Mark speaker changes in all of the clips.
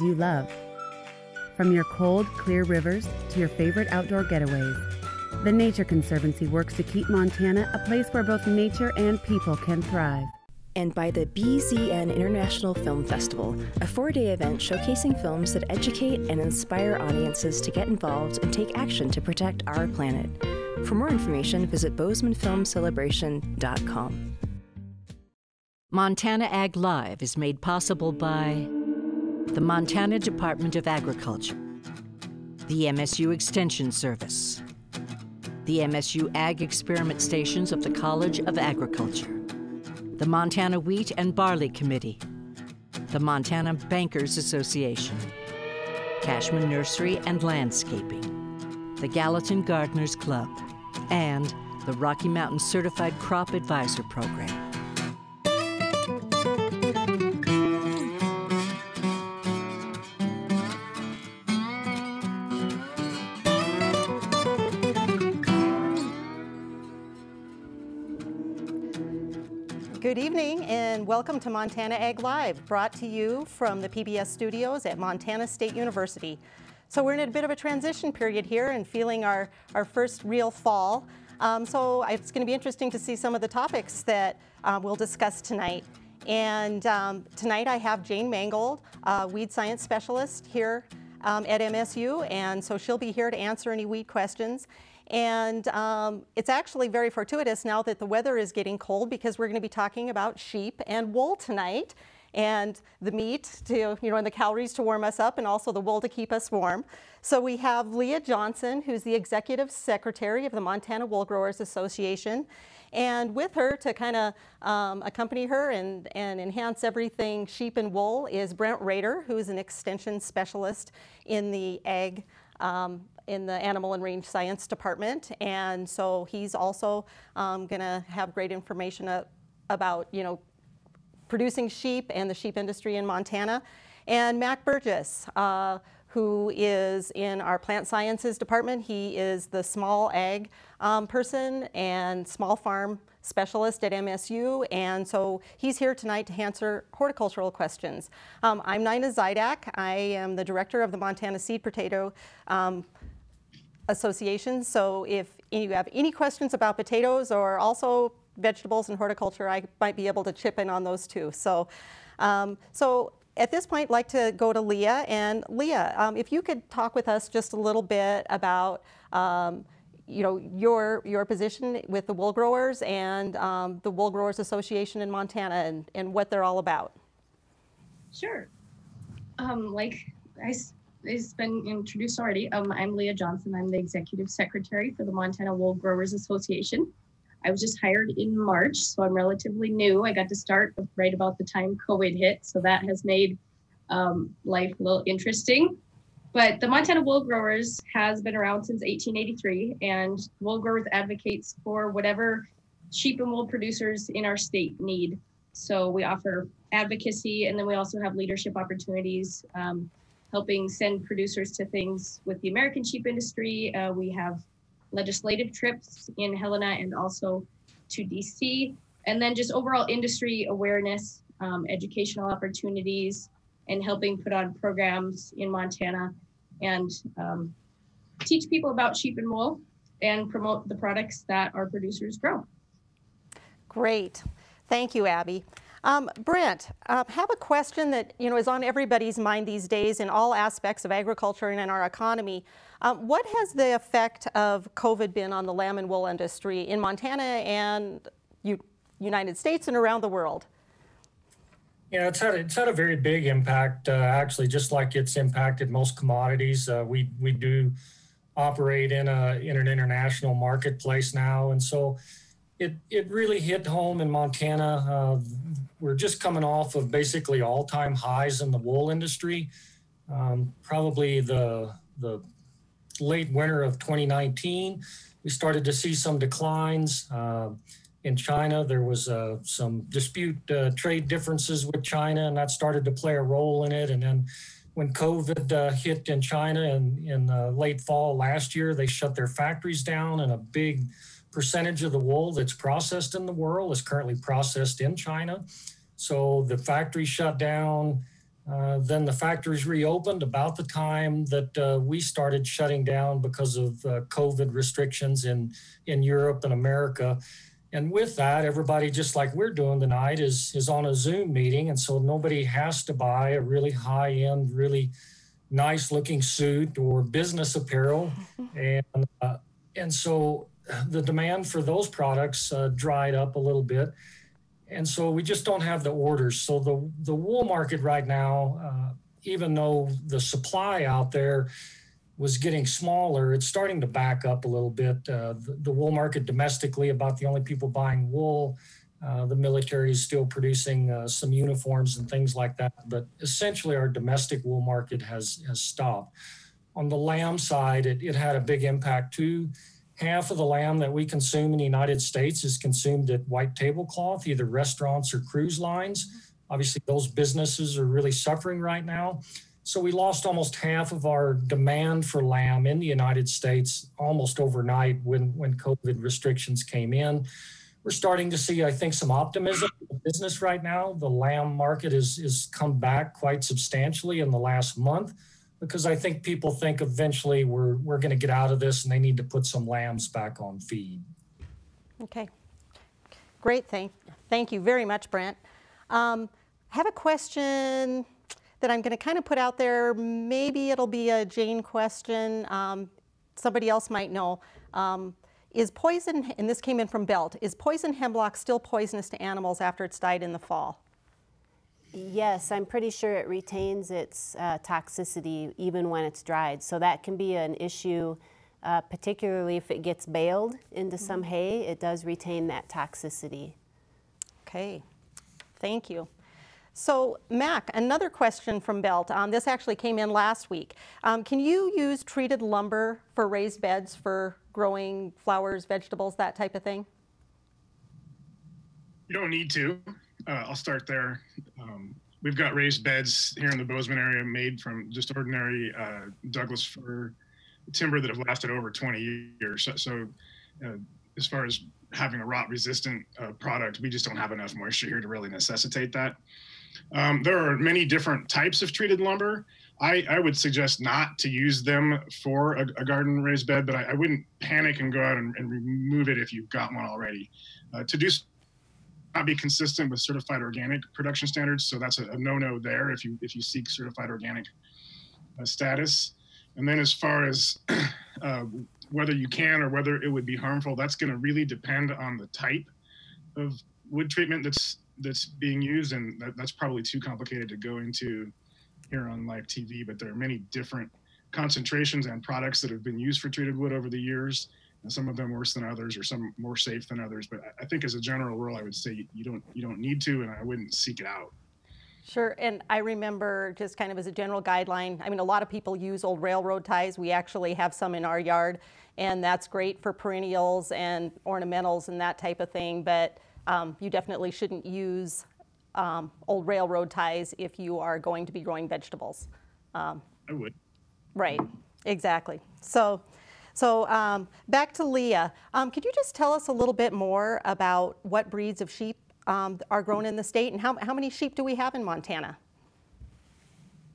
Speaker 1: you love. From your cold, clear rivers to your favorite outdoor getaways, the Nature Conservancy works to keep Montana a place where both nature and people can thrive.
Speaker 2: And by the BZN International Film Festival, a four day event showcasing films that educate and inspire audiences to get involved and take action to protect our planet. For more information, visit BozemanFilmCelebration.com.
Speaker 3: Montana Ag Live is made possible by the Montana Department of Agriculture, the MSU Extension Service, the MSU Ag Experiment Stations of the College of Agriculture, the Montana Wheat and Barley Committee, the Montana Bankers Association, Cashman Nursery and Landscaping, the Gallatin Gardeners Club, and the Rocky Mountain Certified Crop Advisor Program.
Speaker 4: Good evening and welcome to Montana Ag Live, brought to you from the PBS studios at Montana State University. So we're in a bit of a transition period here and feeling our, our first real fall. Um, so it's going to be interesting to see some of the topics that uh, we'll discuss tonight. And um, tonight I have Jane Mangold, weed science specialist here um, at MSU, and so she'll be here to answer any weed questions. And um, it's actually very fortuitous now that the weather is getting cold because we're going to be talking about sheep and wool tonight and the meat to, you know, and the calories to warm us up and also the wool to keep us warm. So we have Leah Johnson, who's the executive secretary of the Montana Wool Growers Association. And with her to kind of um, accompany her and, and enhance everything sheep and wool is Brent Roeder, who is an extension specialist in the ag um, in the Animal and Range Science Department, and so he's also um, going to have great information uh, about you know producing sheep and the sheep industry in Montana. And Mac Burgess, uh, who is in our plant sciences department, he is the small ag um, person and small farm specialist at MSU, and so he's here tonight to answer horticultural questions. Um, I'm Nina Zidack. I am the director of the Montana Seed Potato um, Association. So if you have any questions about potatoes or also vegetables and horticulture, I might be able to chip in on those too. So, um, so at this point, I'd like to go to Leah. And Leah, um, if you could talk with us just a little bit about, um, you know, your your position with the wool growers and um, the Wool Growers Association in Montana and, and what they're all about.
Speaker 5: Sure. Um, like I has been introduced already. Um, I'm Leah Johnson. I'm the executive secretary for the Montana Wool Growers Association. I was just hired in March, so I'm relatively new. I got to start right about the time COVID hit, so that has made um, life a little interesting. But the Montana Wool Growers has been around since 1883, and Wool Growers advocates for whatever sheep and wool producers in our state need. So we offer advocacy, and then we also have leadership opportunities. Um, helping send producers to things with the American sheep industry. Uh, we have legislative trips in Helena and also to DC. And then just overall industry awareness, um, educational opportunities, and helping put on programs in Montana and um, teach people about sheep and wool and promote the products that our producers grow.
Speaker 4: Great. Thank you, Abby. Um, Brent, uh, have a question that you know is on everybody's mind these days in all aspects of agriculture and in our economy. Um, what has the effect of COVID been on the lamb and wool industry in Montana and U United States and around the world?
Speaker 6: Yeah, it's had it's had a very big impact. Uh, actually, just like it's impacted most commodities, uh, we we do operate in a in an international marketplace now, and so it it really hit home in Montana. Uh, we're just coming off of basically all-time highs in the wool industry. Um, probably the the late winter of 2019, we started to see some declines. Uh, in China, there was uh, some dispute uh, trade differences with China, and that started to play a role in it. And then when COVID uh, hit in China in, in late fall last year, they shut their factories down, and a big percentage of the wool that's processed in the world is currently processed in China. So the factory shut down. Uh, then the factories reopened about the time that uh, we started shutting down because of uh, COVID restrictions in, in Europe and America. And with that, everybody, just like we're doing tonight, is, is on a Zoom meeting. And so nobody has to buy a really high end, really nice looking suit or business apparel. and, uh, and so the demand for those products uh, dried up a little bit and so we just don't have the orders. So the the wool market right now, uh, even though the supply out there was getting smaller, it's starting to back up a little bit. Uh, the, the, wool market domestically, about the only people buying wool. Uh, the military is still producing uh, some uniforms and things like that, but essentially our domestic wool market has has stopped. On the lamb side, it, it had a big impact too half of the lamb that we consume in the United States is consumed at white tablecloth, either restaurants or cruise lines. Obviously, those businesses are really suffering right now. So we lost almost half of our demand for lamb in the United States almost overnight when, when COVID restrictions came in. We're starting to see, I think, some optimism in business right now. The lamb market is, is come back quite substantially in the last month because I think people think eventually we're we're going to get out of this and they need to put some lambs back on feed.
Speaker 4: Okay, great. Thank thank you very much, Brent. Um, I have a question that I'm going to kind of put out there. Maybe it'll be a Jane question. Um, somebody else might know. Um, is poison, and this came in from Belt, is poison hemlock still poisonous to animals after it's died in the fall?
Speaker 7: Yes, I'm pretty sure it retains its uh, toxicity even when it's dried. So that can be an issue, uh, particularly if it gets baled into some mm-hmm. hay, it does retain that toxicity.
Speaker 4: Okay, thank you. So, Mac, another question from Belt. Um, this actually came in last week. Um, can you use treated lumber for raised beds for growing flowers, vegetables, that type of thing?
Speaker 8: You don't need to uh, I'll start there. Um, we've got raised beds here in the Bozeman area made from just ordinary uh, Douglas fir timber that have lasted over 20 years. So, so uh, as far as having a rot resistant uh, product, we just don't have enough moisture here to really necessitate that. Um, there are many different types of treated lumber. I, I, would suggest not to use them for a, a garden raised bed, but I, I, wouldn't panic and go out and, and remove it if you've got one already. Uh, to do not be consistent with certified organic production standards. So that's a, a no-no there if you if you seek certified organic uh, status. And then as far as uh, whether you can or whether it would be harmful, that's going to really depend on the type of wood treatment that's that's being used, and that, that's probably too complicated to go into here on live TV. But there are many different concentrations and products that have been used for treated wood over the years and some of them worse than others or some more safe than others but i think as a general rule i would say you don't you don't need to and i wouldn't seek it out
Speaker 4: Sure, and I remember just kind of as a general guideline, I mean, a lot of people use old railroad ties. We actually have some in our yard, and that's great for perennials and ornamentals and that type of thing, but um, you definitely shouldn't use um, old railroad ties if you are going to be growing vegetables.
Speaker 8: Um, I would.
Speaker 4: Right, exactly. So, so um, back to Leah. Um, could you just tell us a little bit more about what breeds of sheep um, are grown in the state and how, how many sheep do we have in Montana?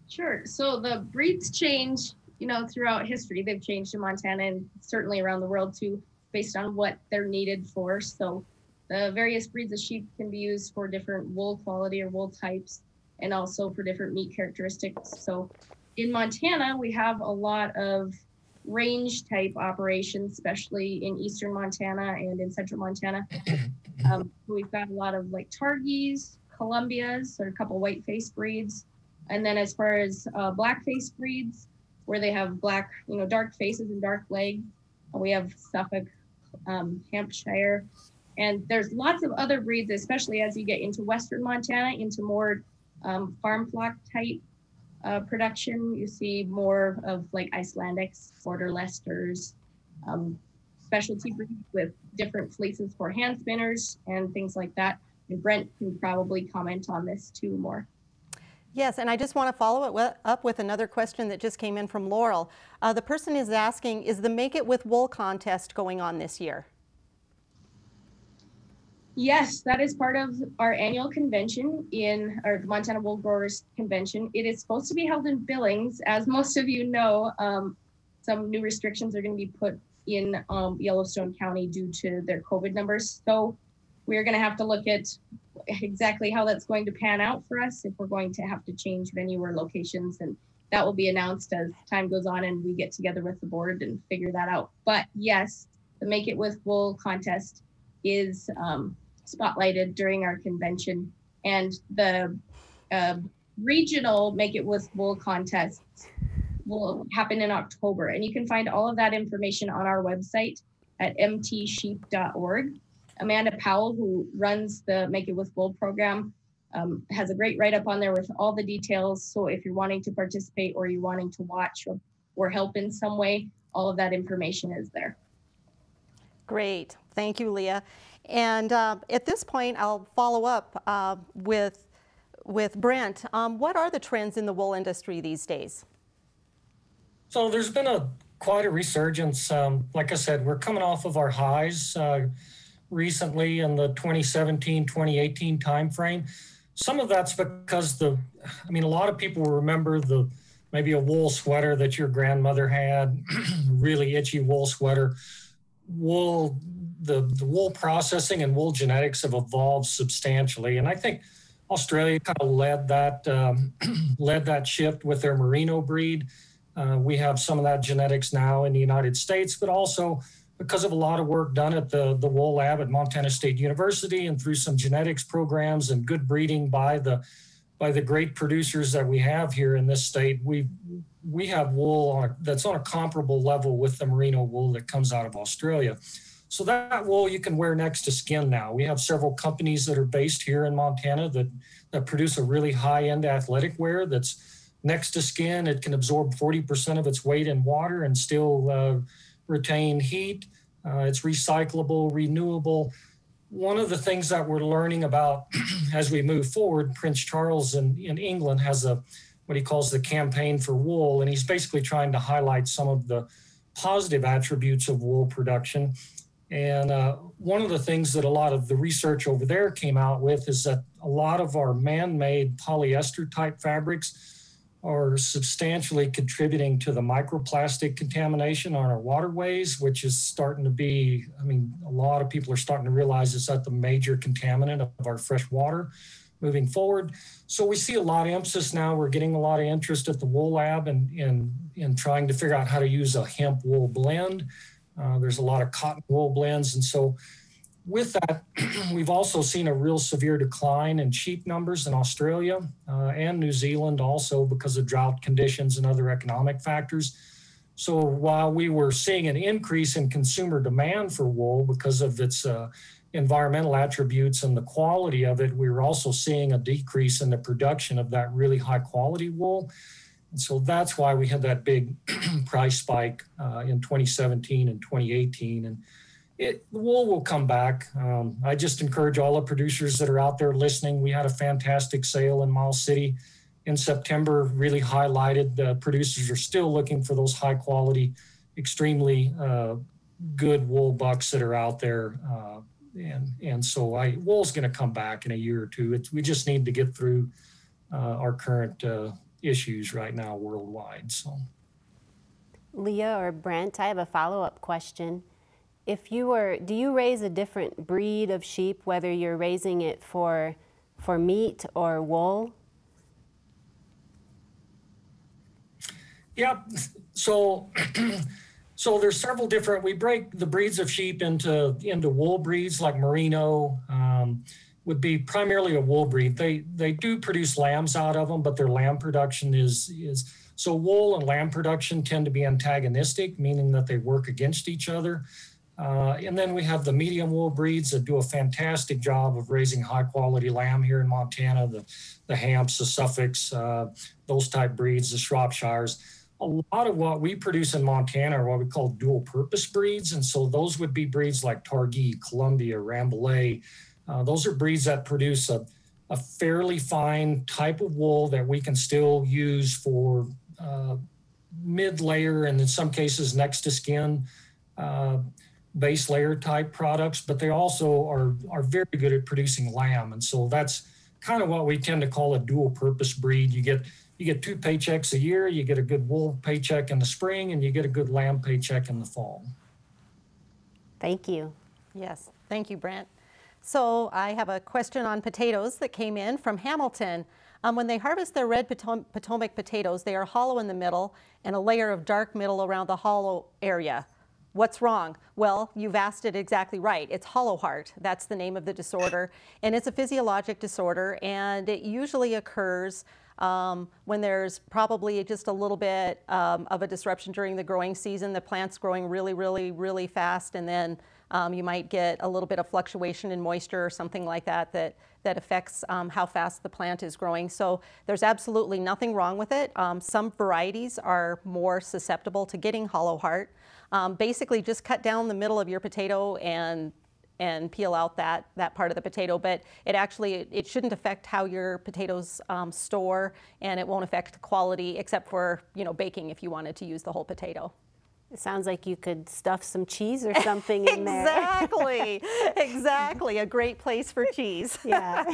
Speaker 5: Sure. So the breeds change, you know, throughout history. They've changed in Montana and certainly around the world too, based on what they're needed for. So the various breeds of sheep can be used for different wool quality or wool types and also for different meat characteristics. So in Montana, we have a lot of range type operations, especially in eastern Montana and in central Montana. Um, we've got a lot of like Targhees, Columbias, or a couple white face breeds. And then as far as uh, black face breeds, where they have black, you know, dark faces and dark legs, we have Suffolk, um, Hampshire, and there's lots of other breeds, especially as you get into western Montana, into more um, farm flock type uh, production, you see more of like Icelandics, Border Leicesters, um, specialty breeds with different fleeces for hand spinners and things like that. And Brent can probably comment on this too more.
Speaker 4: Yes, and I just want to follow it up with another question that just came in from Laurel. Uh, the person is asking, is the Make It With Wool contest going on this year?
Speaker 5: Yes, that is part of our annual convention in our Montana Wool Growers Convention. It is supposed to be held in Billings. As most of you know, um, some new restrictions are going to be put in um, Yellowstone County due to their COVID numbers. So we're going to have to look at exactly how that's going to pan out for us if we're going to have to change venue or locations. And that will be announced as time goes on and we get together with the board and figure that out. But yes, the Make It With Wool contest is um, spotlighted during our convention, and the uh, regional Make It With Wool contests will happen in October. And you can find all of that information on our website at mtsheep.org. Amanda Powell, who runs the Make It With Wool program, um, has a great write up on there with all the details. So if you're wanting to participate or you're wanting to watch or, or help in some way, all of that information is there.
Speaker 4: Great. Thank you, Leah. And uh, at this point, I'll follow up uh, with, with Brent. Um, what are the trends in the wool industry these days?
Speaker 6: So there's been a quite a resurgence. Um, like I said, we're coming off of our highs uh, recently in the 2017, 2018 timeframe. Some of that's because the, I mean, a lot of people remember the maybe a wool sweater that your grandmother had, really itchy wool sweater. Wool the, the wool processing and wool genetics have evolved substantially. And I think Australia kind of led that um, led that shift with their merino breed. Uh, we have some of that genetics now in the United States, but also because of a lot of work done at the, the wool lab at Montana State University and through some genetics programs and good breeding by the by the great producers that we have here in this state, we we have wool on a, that's on a comparable level with the merino wool that comes out of Australia. So that wool you can wear next to skin now. We have several companies that are based here in Montana that, that produce a really high end athletic wear that's next to skin. It can absorb 40% of its weight in water and still uh, retain heat. Uh, it's recyclable, renewable. One of the things that we're learning about as we move forward, Prince Charles in, in England has a what he calls the campaign for wool, and he's basically trying to highlight some of the positive attributes of wool production and uh, one of the things that a lot of the research over there came out with is that a lot of our man made polyester type fabrics are substantially contributing to the microplastic contamination on our waterways, which is starting to be, I mean, a lot of people are starting to realize it's at the major contaminant of our fresh water moving forward. So we see a lot of emphasis now. We're getting a lot of interest at the Wool Lab and in, in, in trying to figure out how to use a hemp wool blend uh, there's a lot of cotton wool blends. And so with that, we've also seen a real severe decline in sheep numbers in Australia uh, and New Zealand also because of drought conditions and other economic factors. So while we were seeing an increase in consumer demand for wool because of its uh, environmental attributes and the quality of it, we were also seeing a decrease in the production of that really high quality wool. And so that's why we had that big price spike uh, in 2017 and 2018. And it, the wool will come back. Um, I just encourage all the producers that are out there listening. We had a fantastic sale in Miles City in September, really highlighted the producers are still looking for those high quality, extremely uh, good wool bucks that are out there. Uh, and, and so I, wool's going to come back in a year or two. It's, we just need to get through uh, our current uh, issues right now worldwide. So,
Speaker 7: Leah or Brent, I have a follow up question. If you were, do you raise a different breed of sheep, whether you're raising it for for meat or wool?
Speaker 6: Yeah. So. So there's several different. We break the breeds of sheep into into wool breeds like merino, um, would be primarily a wool breed. They they do produce lambs out of them, but their lamb production is is so wool and lamb production tend to be antagonistic, meaning that they work against each other. Uh, and then we have the medium wool breeds that do a fantastic job of raising high quality lamb here in Montana, the, the Hamps, the Suffolks, uh, those type breeds, the Shropshires. A lot of what we produce in Montana are what we call dual purpose breeds. And so those would be breeds like Targhee, Columbia, Rambouillet, uh, those are breeds that produce a, a fairly fine type of wool that we can still use for uh, mid layer and in some cases next to skin. Uh, base layer type products, but they also are, are very good at producing lamb. And so that's kind of what we tend to call a dual purpose breed. You get you get two paychecks a year, you get a good wool paycheck in the spring, and you get a good lamb paycheck in the fall.
Speaker 7: Thank you.
Speaker 4: Yes, thank you, Brent. So I have a question on potatoes that came in from Hamilton. Um, when they harvest their red Potomac potatoes, they are hollow in the middle and a layer of dark middle around the hollow area. What's wrong? Well, you've asked it exactly right. It's hollow heart. That's the name of the disorder. And it's a physiologic disorder, and it usually occurs um, when there's probably just a little bit um, of a disruption during the growing season. The plant's growing really, really, really fast, and then um, you might get a little bit of fluctuation in moisture or something like that that, that affects um, how fast the plant is growing. So there's absolutely nothing wrong with it. Um, some varieties are more susceptible to getting hollow heart. Um, basically, just cut down the middle of your potato and and peel out that, that part of the potato, but it actually, it shouldn't affect how your potatoes um, store and it won't affect quality except for, you know, baking if you wanted to use the whole potato.
Speaker 7: It sounds like you could stuff some cheese or something in
Speaker 4: there. exactly, exactly. A great place for cheese.
Speaker 7: Yeah.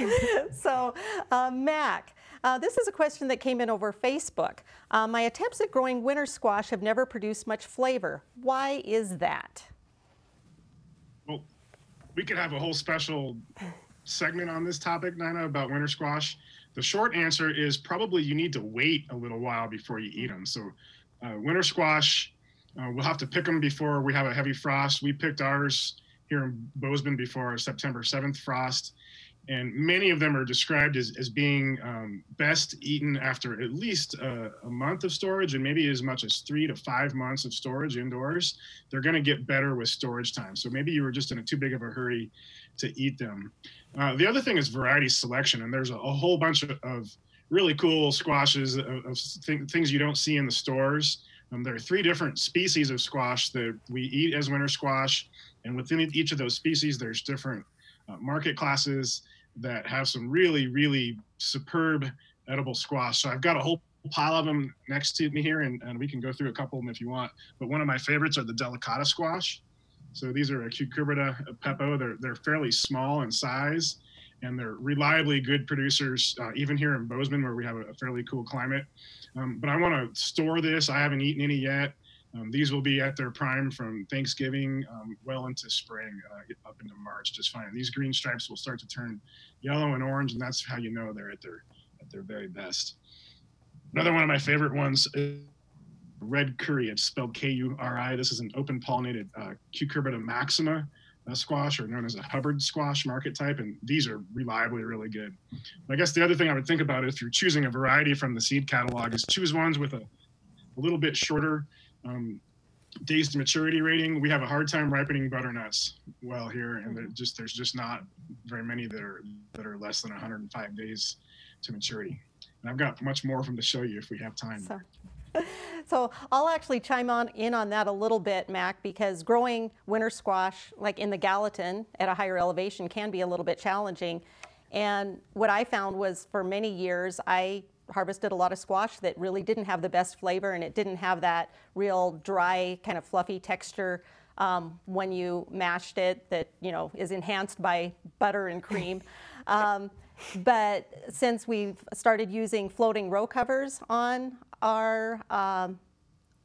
Speaker 4: so, uh, Mac, uh, this is a question that came in over Facebook. Uh, my attempts at growing winter squash have never produced much flavor. Why is that?
Speaker 8: Well, we could have a whole special segment on this topic, Nina, about winter squash. The short answer is probably you need to wait a little while before you eat them. So, uh, winter squash, uh, we'll have to pick them before we have a heavy frost. We picked ours here in Bozeman before our September 7th frost and many of them are described as, as being um, best eaten after at least a, a, month of storage and maybe as much as three to five months of storage indoors. They're going to get better with storage time. So maybe you were just in a too big of a hurry to eat them. Uh, the other thing is variety selection, and there's a, a whole bunch of, of, really cool squashes of, of th- things you don't see in the stores. Um, there are three different species of squash that we eat as winter squash, and within each of those species, there's different uh, market classes that have some really, really superb edible squash. So I've got a whole pile of them next to me here, and, and we can go through a couple of them if you want. But one of my favorites are the delicata squash. So these are a cucurbita pepo. They're, they're fairly small in size, and they're reliably good producers, uh, even here in Bozeman, where we have a, fairly cool climate. Um, but I want to store this. I haven't eaten any yet. Um, these will be at their prime from Thanksgiving um, well into spring, uh, up into March, just fine. These green stripes will start to turn yellow and orange, and that's how you know they're at their at their very best. Another one of my favorite ones is red kuri. It's spelled K-U-R-I. This is an open pollinated uh, cucurbita maxima squash, or known as a Hubbard squash market type, and these are reliably really good. I guess the other thing I would think about if you're choosing a variety from the seed catalog is choose ones with a, a little bit shorter um, days to maturity rating, we have a hard time ripening butternuts well here, and just there's just not very many that are that are less than 105 days to maturity. And I've got much more them to show you if we have time.
Speaker 4: So, so I'll actually chime on in on that a little bit, Mac, because growing winter squash, like in the Gallatin at a higher elevation, can be a little bit challenging. And what I found was for many years, I harvested a lot of squash that really didn't have the best flavor and it didn't have that real dry kind of fluffy texture um, when you mashed it that you know is enhanced by butter and cream. Um, but since we've started using floating row covers on our um,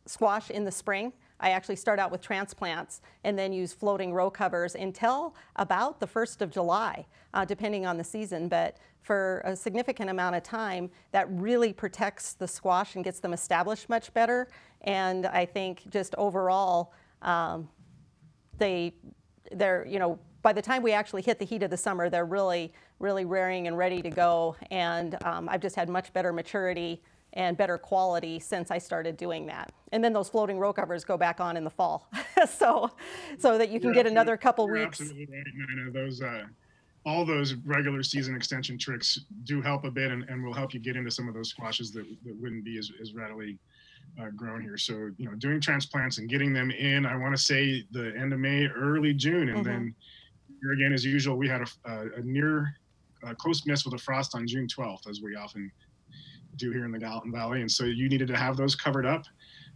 Speaker 4: squash in the spring, I actually start out with transplants and then use floating row covers until about the 1st of July, uh, depending on the season. But for a significant amount of time, that really protects the squash and gets them established much better. And I think just overall, um, they, they're, you know, by the time we actually hit the heat of the summer, they're really, really rearing and ready to go. And um, I've just had much better maturity and better quality since I started doing that. And then those floating row covers go back on in the fall, so so that you can get another couple weeks.
Speaker 8: Absolutely right, Nina. Those uh, all those regular season extension tricks do help a bit and, and will help you get into some of those squashes that, that wouldn't be as, as readily uh, grown here. So, you know, doing transplants and getting them in, I want to say the end of May, early June. And mm-hmm. then here again, as usual, we had a, a, a near uh, close miss with a frost on June 12th, as we often do here in the Gallatin Valley. And so you needed to have those covered up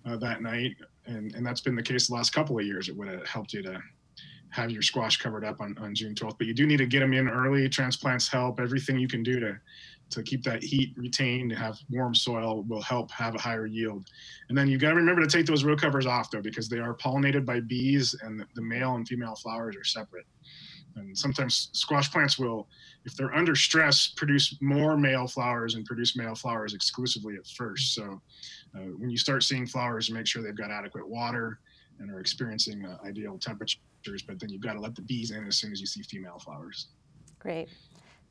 Speaker 8: uh, that night. And, and that's been the case the last couple of years. It would have helped you to have your squash covered up on, on June 12th. But you do need to get them in early. Transplants help. Everything you can do to to keep that heat retained, to have warm soil will help have a higher yield. And then you got to remember to take those row covers off though, because they are pollinated by bees and the, the male and female flowers are separate. And sometimes squash plants will, if they're under stress, produce more male flowers and produce male flowers exclusively at first. So uh, when you start seeing flowers, make sure they've got adequate water and are experiencing uh, ideal temperatures. But then you've got to let the bees in as soon as you see female flowers.
Speaker 4: Great.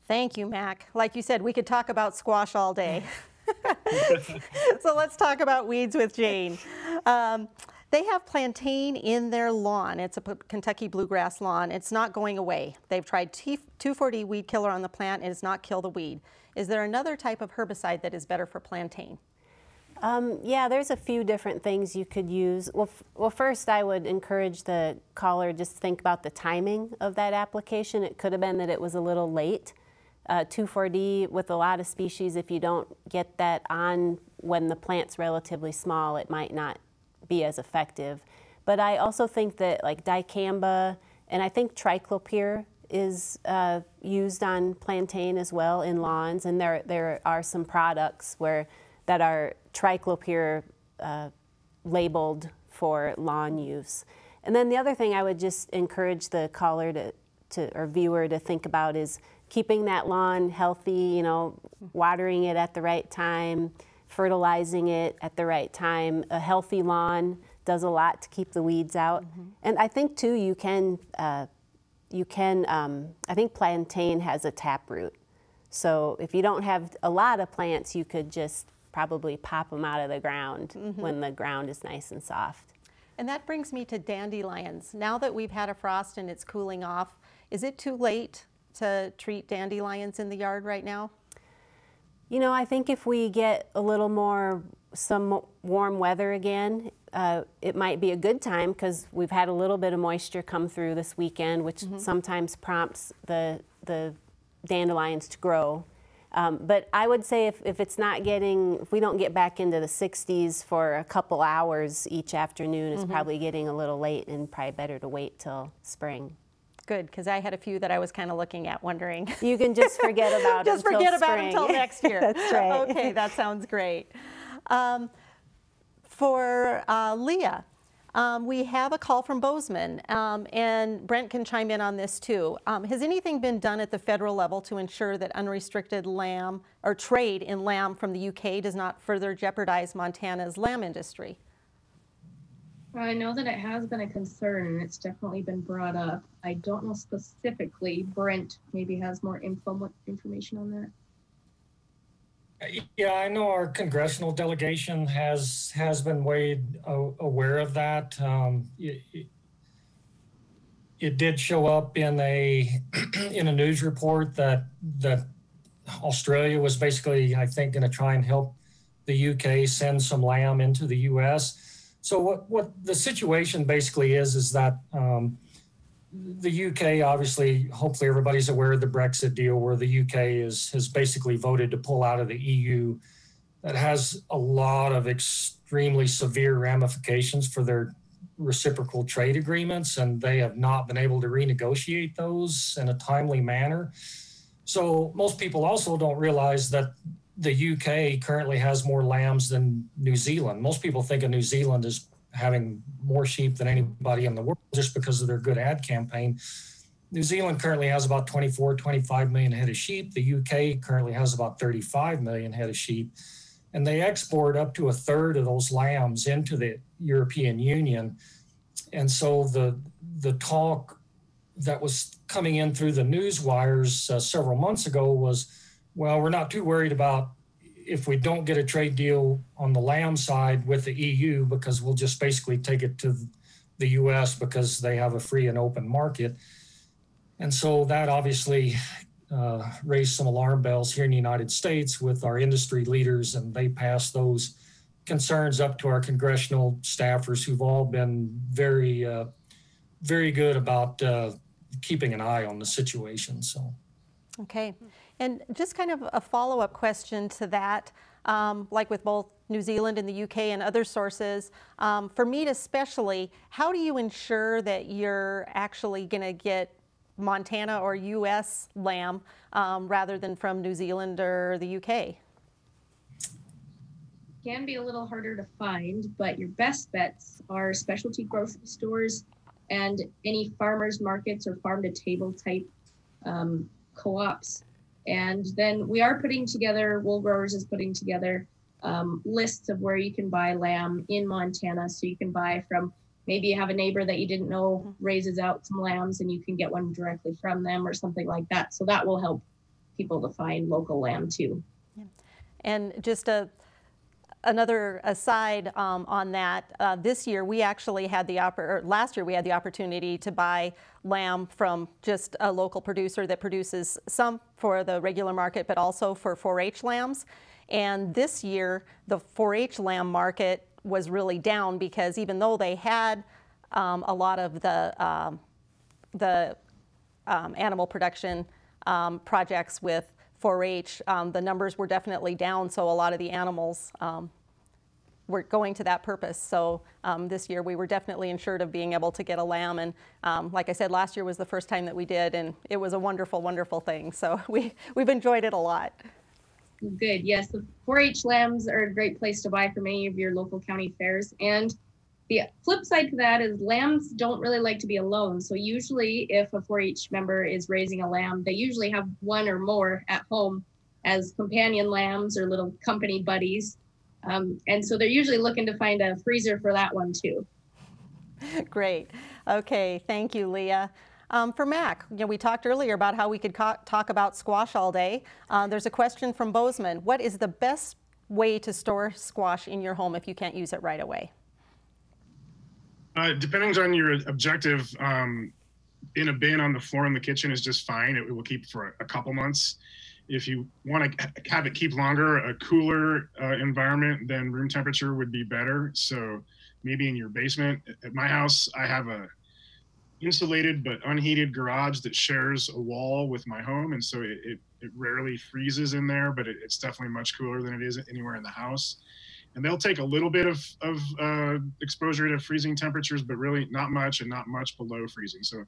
Speaker 4: Thank you, Mac. Like you said, we could talk about squash all day. so let's talk about weeds with Jane. Um, they have plantain in their lawn. It's a Kentucky bluegrass lawn. It's not going away. They've tried 2,4-D weed killer on the plant. It does not kill the weed. Is there another type of herbicide that is better for plantain?
Speaker 7: Um, yeah, there's a few different things you could use. Well, well, first I would encourage the caller just think about the timing of that application. It could have been that it was a little late. Uh, 2,4-D with a lot of species, if you don't get that on when the plant's relatively small, it might not be as effective. But I also think that like dicamba and I think triclopyr is uh, used on plantain as well in lawns, and there there are some products where that are triclopyr uh, labeled for lawn use. And then the other thing I would just encourage the caller to, to or viewer to think about is keeping that lawn healthy. You know, watering it at the right time fertilizing it at the right time. A healthy lawn does a lot to keep the weeds out. Mm -hmm. And I think too, you can, uh, you can. Um, I think plantain has a taproot. So if you don't have a lot of plants, you could just probably pop them out of the ground mm -hmm. when the ground is nice and soft.
Speaker 4: And that brings me to dandelions. Now that we've had a frost and it's cooling off, is it too late to treat dandelions in the yard right now?
Speaker 7: You know, I think if we get a little more, some warm weather again, uh, it might be a good time because we've had a little bit of moisture come through this weekend, which mm -hmm. sometimes prompts the, the dandelions to grow. Um, but I would say if, if it's not getting, if we don't get back into the 60s for a couple hours each afternoon, it's mm -hmm. probably getting a little late and probably better to wait till spring.
Speaker 4: Good, because I had a few that I was kind of looking at, wondering.
Speaker 7: You can just forget about it.
Speaker 4: just forget about until next year.
Speaker 7: That's right.
Speaker 4: Okay, that sounds great. Um, for uh, Leah, um, we have a call from Bozeman, um, and Brent can chime in on this too. Um, has anything been done at the federal level to ensure that unrestricted lamb or trade in lamb from the UK does not further jeopardize Montana's lamb industry?
Speaker 5: I know that it has been a concern and it's definitely been brought up. I don't know specifically. Brent maybe has more info, information on that.
Speaker 6: Yeah, I know our congressional delegation has has been made aware of that. Um, it, it, did show up in a in a news report that that Australia was basically, I think, going to try and help the UK send some lamb into the US. So what, what the situation basically is, is that um, the UK, obviously, hopefully everybody's aware of the Brexit deal where the UK is, has basically voted to pull out of the EU. That has a lot of extremely severe ramifications for their reciprocal trade agreements, and they have not been able to renegotiate those in a timely manner. So most people also don't realize that the UK currently has more lambs than New Zealand. Most people think of New Zealand as having more sheep than anybody in the world just because of their good ad campaign. New Zealand currently has about 24, 25 million head of sheep. The UK currently has about 35 million head of sheep. And they export up to a third of those lambs into the European Union. And so the, the talk that was coming in through the news wires uh, several months ago was well, we're not too worried about if we don't get a trade deal on the lamb side with the EU because we'll just basically take it to the US because they have a free and open market. And so that obviously uh, raised some alarm bells here in the United States with our industry leaders, and they passed those concerns up to our congressional staffers who've all been very, uh, very good about uh, keeping an eye on the situation. So,
Speaker 4: okay. And just kind of a follow-up question to that. um, like with both New Zealand and the UK and other sources. Um, for meat especially, how do you ensure that you're actually going to get Montana or US lamb um, rather than from New Zealand or the UK?
Speaker 5: Can be a little harder to find, but your best bets are specialty grocery stores and any farmers markets or farm to table type um, co-ops. And then we are putting together, Wool Growers is putting together um, lists of where you can buy lamb in Montana. So you can buy from maybe you have a neighbor that you didn't know raises out some lambs and you can get one directly from them or something like that. So that will help people to find local lamb too.
Speaker 4: And just a another aside um, on that, uh, this year we actually had the or last year we had the opportunity to buy lamb from just a local producer that produces some for the regular market, but also for 4-H lambs. And this year, the 4-H lamb market was really down because even though they had um, a lot of the um, the um, animal production um, projects with 4-H, um, the numbers were definitely down. So a lot of the animals um, were going to that purpose. So this year we were definitely insured of being able to get a lamb. And like I said, last year was the first time that we did, and it was a wonderful, wonderful thing. So we we've enjoyed it a lot.
Speaker 5: Good. Yes, the 4-H lambs are a great place to buy from any of your local county fairs. And the flip side to that is lambs don't really like to be alone. So usually, if a 4-H member is raising a lamb, they usually have one or more at home as companion lambs or little company buddies. Um, and so they're usually looking to find a freezer for that one too.
Speaker 4: Great. Okay. Thank you, Leah. Um, for Mac, you know, we talked earlier about how we could talk about squash all day. Uh, there's a question from Bozeman. What is the best way to store squash in your home if you can't use it right away?
Speaker 8: Uh, depending on your objective, um, in a bin on the floor in the kitchen is just fine. It, will keep for a, a, couple months. If you want to have it keep longer, a cooler uh, environment than room temperature would be better. So maybe in your basement. At my house, I have a insulated but unheated garage that shares a wall with my home, and so it, it, it rarely freezes in there, but it, it's definitely much cooler than it is anywhere in the house. And they'll take a little bit of, of uh, exposure to freezing temperatures, but really not much and not much below freezing. So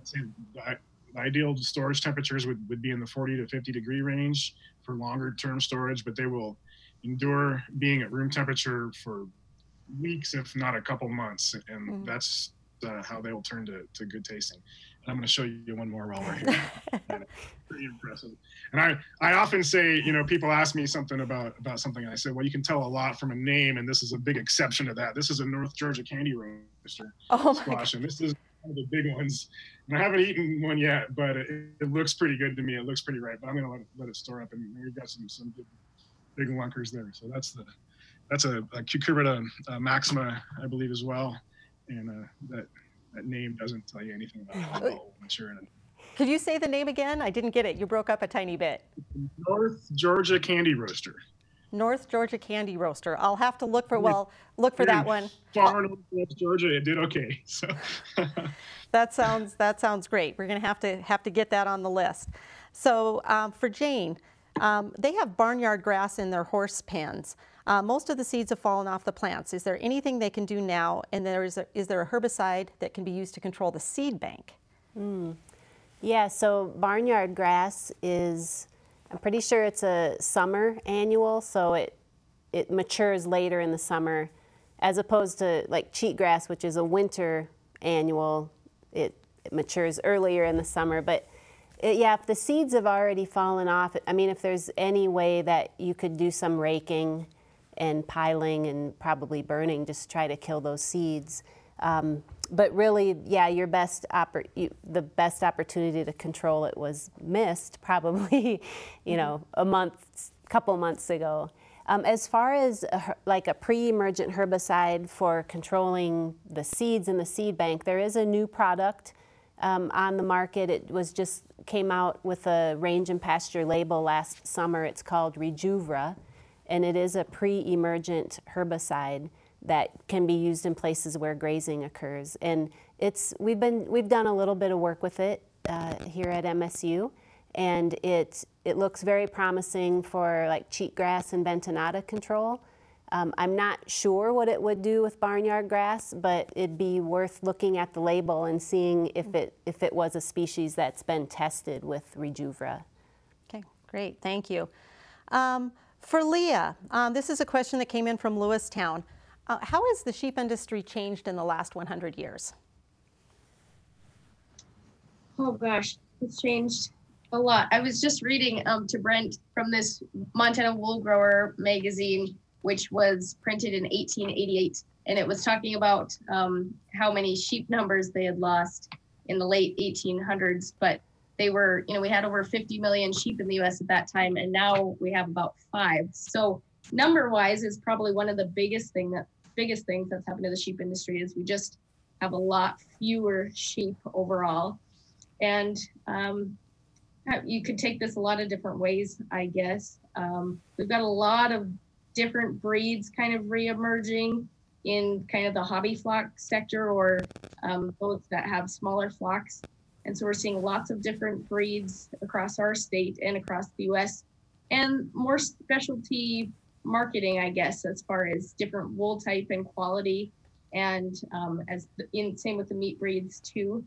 Speaker 8: I'd say the, ideal storage temperatures would, would be in the 40 to 50 degree range for longer term storage, but they will endure being at room temperature for weeks, if not a couple months. And mm. that's uh, how they will turn to, to good tasting. And I'm going to show you one more while we're here. Pretty impressive. And I, I often say, you know, people ask me something about, about something, and I say, well, you can tell a lot from a name, and this is a big exception to that. This is a North Georgia candy roaster
Speaker 4: oh
Speaker 8: squash, and this is one of the big ones. And I haven't eaten one yet, but it, it looks pretty good to me. It looks pretty ripe, but I'm going to let it, let it store up, and we've got some some good, big lunkers there. So that's the that's a, a cucurbita uh, maxima, I believe, as well and uh, that that name doesn't tell you anything about how well mature it.
Speaker 4: Could you say the name again? I didn't get it. You broke up a tiny bit.
Speaker 8: North Georgia Candy Roaster.
Speaker 4: North Georgia Candy Roaster. I'll have to look for well, look for that one.
Speaker 8: Far north Georgia, it did okay. So
Speaker 4: that sounds that sounds great. We're going to have to have to get that on the list. So um, for Jane, um, they have barnyard grass in their horse pens. Uh, most of the seeds have fallen off the plants. Is there anything they can do now? And there is, a, is there a herbicide that can be used to control the seed bank?
Speaker 7: Mm. Yeah, so barnyard grass is, I'm pretty sure it's a summer annual, so it, it matures later in the summer, as opposed to like cheatgrass, which is a winter annual. It, it matures earlier in the summer, but yeah, if the seeds have already fallen off, I mean, if there's any way that you could do some raking, and piling and probably burning just try to kill those seeds. Um, but really, yeah, your best you, the best opportunity to control it was missed probably, you know, a month, couple months ago. Um, as far as a, like a pre-emergent herbicide for controlling the seeds in the seed bank, there is a new product um, on the market. It was just came out with a range and pasture label last summer. It's called Rejuvra and it is a pre-emergent herbicide that can be used in places where grazing occurs. And it's we've been we've done a little bit of work with it uh, here at MSU, and it, it looks very promising for like cheatgrass and ventenata control. Um, I'm not sure what it would do with barnyard grass, but it'd be worth looking at the label and seeing if it, if it was a species that's been tested with Rejuvra.
Speaker 4: Okay, great, thank you. Um, for Leah, um, this is a question that came in from Lewistown. Uh, how has the sheep industry changed in the last 100 years?
Speaker 5: Oh gosh, it's changed a lot. I was just reading um, to Brent from this Montana Wool Grower magazine, which was printed in 1888, and it was talking about um, how many sheep numbers they had lost in the late 1800s. But they were, you know, we had over 50 million sheep in the U.S. at that time, and now we have about five. So number-wise, is probably one of the biggest thing that biggest things that's happened to the sheep industry is we just have a lot fewer sheep overall, and um, you could take this a lot of different ways, I guess. Um, we've got a lot of different breeds kind of reemerging in kind of the hobby flock sector or um, that have smaller flocks. And so we're seeing lots of different breeds across our state and across the US and more specialty marketing, I guess, as far as different wool type and quality. And um, as the, in same with the meat breeds too.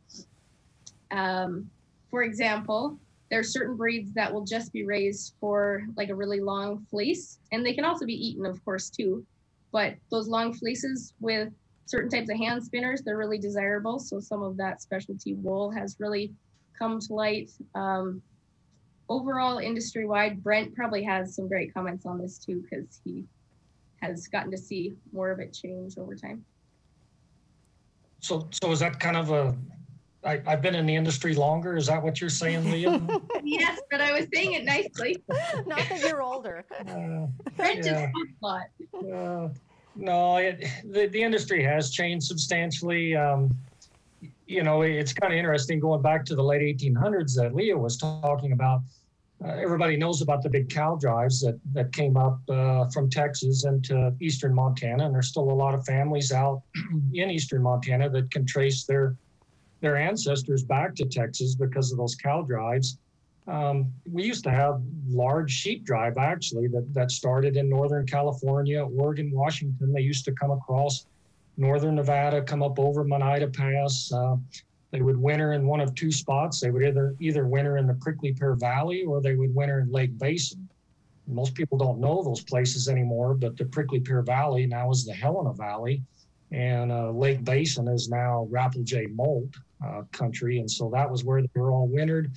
Speaker 5: Um, for example, there are certain breeds that will just be raised for like a really long fleece, and they can also be eaten, of course, too. But those long fleeces with certain types of hand spinners, they're really desirable. So some of that specialty wool has really come to light. Um, overall, industry wide, Brent probably has some great comments on this too, because he has gotten to see more of it change over time.
Speaker 6: So, so is that kind of a I, have been in the industry longer. Is that what you're saying, Leah?
Speaker 5: yes, but I was saying it nicely.
Speaker 4: Not that you're older.
Speaker 5: Uh, yeah. a lot.
Speaker 6: Uh, no, it, the, the industry has changed substantially. Um, you know, it's kind of interesting going back to the late 1800s that Leah was talking about. Uh, everybody knows about the big cow drives that, that came up uh, from Texas into eastern Montana, and there's still a lot of families out in eastern Montana that can trace their their ancestors back to Texas because of those cow drives. Um, we used to have large sheep drive actually that, that started in Northern California, Oregon, Washington. They used to come across Northern Nevada, come up over Monida Pass. Uh, they would winter in one of two spots. They would either either winter in the Prickly Pear Valley or they would winter in Lake Basin. Most people don't know those places anymore, but the Prickly Pear Valley now is the Helena Valley, and uh, Lake Basin is now Rapelje Molt uh, country. And so that was where they were all wintered.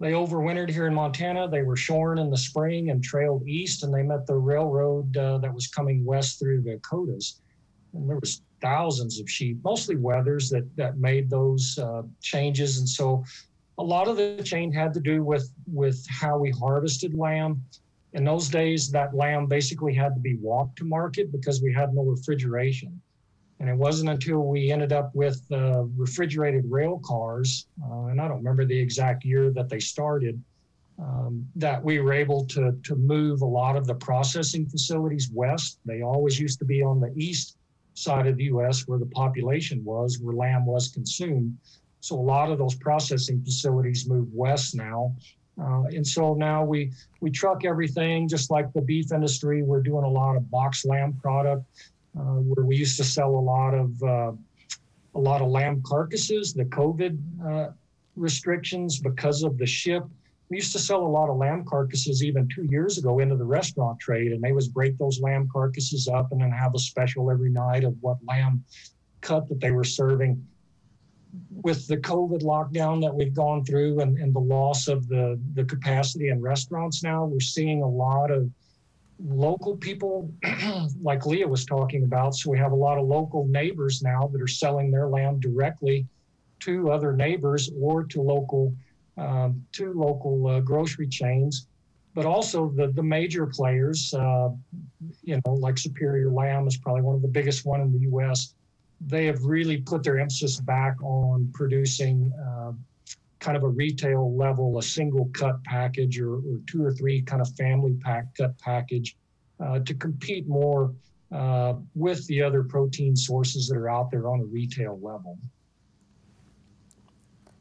Speaker 6: They overwintered here in Montana. They were shorn in the spring and trailed east, and they met the railroad uh, that was coming west through the Dakotas. And there was thousands of sheep, mostly wethers, that that made those uh, changes. And so, a lot of the change had to do with with how we harvested lamb. In those days, that lamb basically had to be walked to market because we had no refrigeration. And it wasn't until we ended up with uh, refrigerated rail cars, uh, and I don't remember the exact year that they started, um, that we were able to, to move a lot of the processing facilities west. They always used to be on the east side of the U.S. where the population was, where lamb was consumed. So a lot of those processing facilities moved west now. Uh, and so now we we truck everything just like the beef industry. We're doing a lot of box lamb product. Uh, where we used to sell a lot of uh, a lot of lamb carcasses. The COVID uh, restrictions because of the ship. We used to sell a lot of lamb carcasses even two years ago into the restaurant trade, and they was break those lamb carcasses up and then have a special every night of what lamb cut that they were serving. With the COVID lockdown that we've gone through and, and the loss of the, the capacity in restaurants now, we're seeing a lot of local people, like Leah was talking about. So we have a lot of local neighbors now that are selling their land directly to other neighbors or to local um, to local uh, grocery chains. But also the the major players, uh, you know, like Superior Lamb is probably one of the biggest one in the U.S. They have really put their emphasis back on producing uh, kind of a retail level, a single cut package or, or two or three kind of family pack cut package to compete more uh, with the other protein sources that are out there on a retail level.